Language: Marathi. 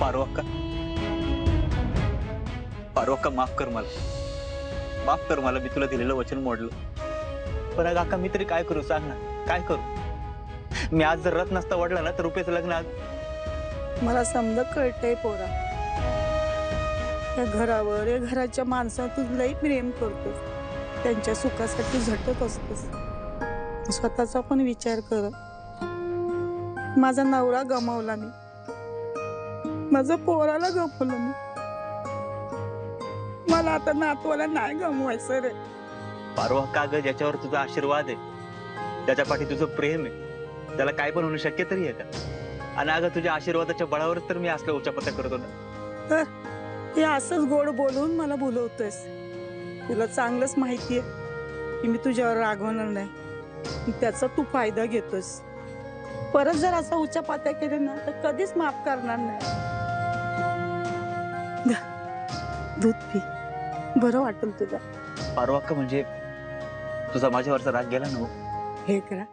पारो अक्का पारो अक्का माफ कर मला. माफ कर मला मी तुला दिलेलं वचन मोडलं. पण अगं अक्का मी तरी काय करू सांग ना? काय करू? मी आज जर रथ नसता वाढला ना तर रुपेचं लग्न आज मला समजा कळतंय पोरा. या घरावर या घराच्या माणसात तू लई प्रेम करतोस त्यांच्या सुखासाठी झटत असतोस स्वतःचा पण विचार कर. माझा नवरा गमावला मी माझं पोराला गमावलं मी. मला आता नातवाला नाही गमवायचं रे. पारो अक्का अगं ज्याच्यावर तुझा आशीर्वाद आहे. त्याच्या पाठी तुझं प्रेम आहे. त्याला काय पण होणं शक्य तरी आहे का? आणि अगं तुझ्या आशीर्वादाच्या बळावरच तर मी असल्या उचापत्या करतो ना हे असंच गोड बोलून मला बोलवतोयस. तुला चांगलंच माहितीये की मी तुझ्यावर रागवणार नाही. आणि त्याचा तू फायदा घेतोस परत जर असा उच्च पात्या केले ना तर कधीच माफ करणार नाही. दूध पी. बरं वाटेल तुला पारो अक्का म्हणजे तुझा माझ्यावरचा राग गेला ना हो? हे करा.